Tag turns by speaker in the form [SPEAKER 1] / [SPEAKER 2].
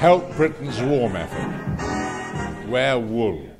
[SPEAKER 1] Help Britain's warm effort. Wear wool.